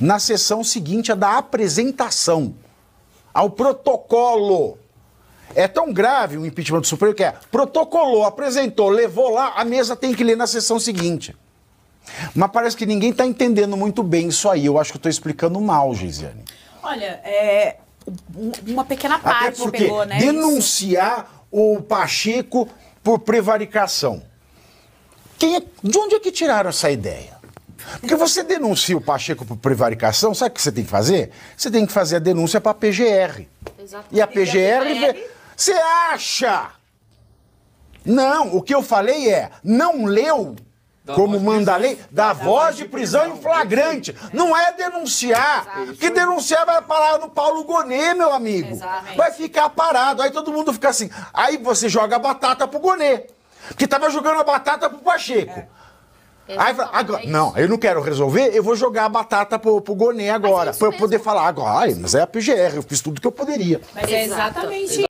na sessão seguinte, a da apresentação, ao protocolo. É tão grave o impeachment do Supremo que é protocolou, apresentou, levou lá, a mesa tem que ler na sessão seguinte. Mas parece que ninguém está entendendo muito bem isso aí. Eu acho que estou explicando mal, Geisiane. Olha, é, uma pequena parte pegou, né? denunciar o Pacheco por prevaricação. Quem é- de onde é que tiraram essa ideia? Porque você denuncia o Pacheco por prevaricação, sabe o que você tem que fazer? Você tem que fazer a denúncia para a PGR. Exatamente. E a PGR. vê- Você acha? Não, o que eu falei é: não leu. como manda a lei, da voz de prisão em flagrante. Não é denunciar. Que denunciar vai parar no Paulo Gonê, meu amigo. Exatamente. Vai ficar parado. Aí todo mundo fica assim. Aí você joga a batata pro Gonê. Porque tava jogando a batata pro Pacheco. Aí, agora, É isso. não, eu não quero resolver, eu vou jogar a batata pro, pro Gonê agora. é isso pra eu poder falar agora. Mas é a PGR, eu fiz tudo que eu poderia. Mas é exatamente